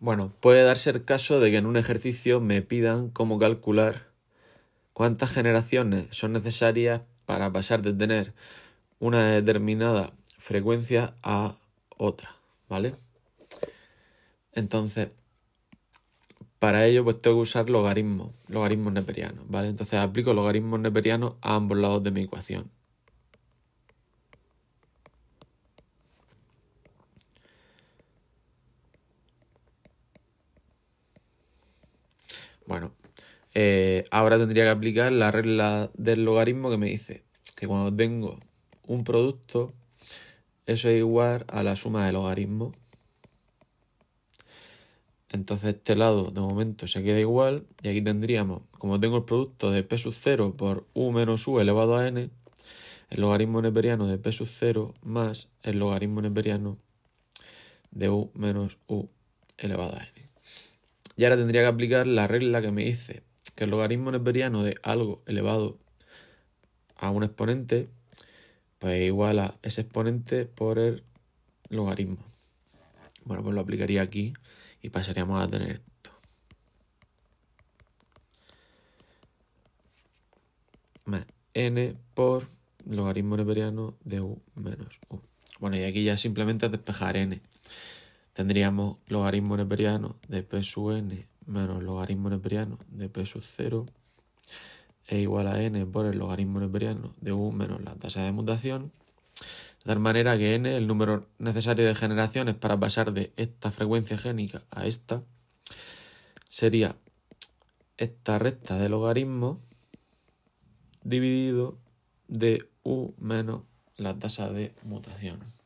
Bueno, puede darse el caso de que en un ejercicio me pidan cómo calcular cuántas generaciones son necesarias para pasar de tener una determinada frecuencia a otra, ¿vale? Entonces, para ello pues tengo que usar logaritmos, logaritmos neperianos, ¿vale? Entonces aplico logaritmos neperianos a ambos lados de mi ecuación. Bueno, eh, ahora tendría que aplicar la regla del logaritmo que me dice que cuando tengo un producto, eso es igual a la suma de logaritmos. Entonces este lado de momento se queda igual y aquí tendríamos, como tengo el producto de p sub 0 por u menos u elevado a n, el logaritmo neperiano de p sub 0 más el logaritmo neperiano de u menos u elevado a n. Y ahora tendría que aplicar la regla que me dice que el logaritmo neperiano de algo elevado a un exponente, pues igual a ese exponente por el logaritmo. Bueno, pues lo aplicaría aquí y pasaríamos a tener esto. Más n por logaritmo neperiano de u menos u. Bueno, y aquí ya simplemente despejar n tendríamos logaritmo neperiano de p sub n menos logaritmo neperiano de p sub 0 es igual a n por el logaritmo neperiano de u menos la tasa de mutación, de tal manera que n, el número necesario de generaciones para pasar de esta frecuencia génica a esta, sería esta recta de logaritmo dividido de u menos la tasa de mutación.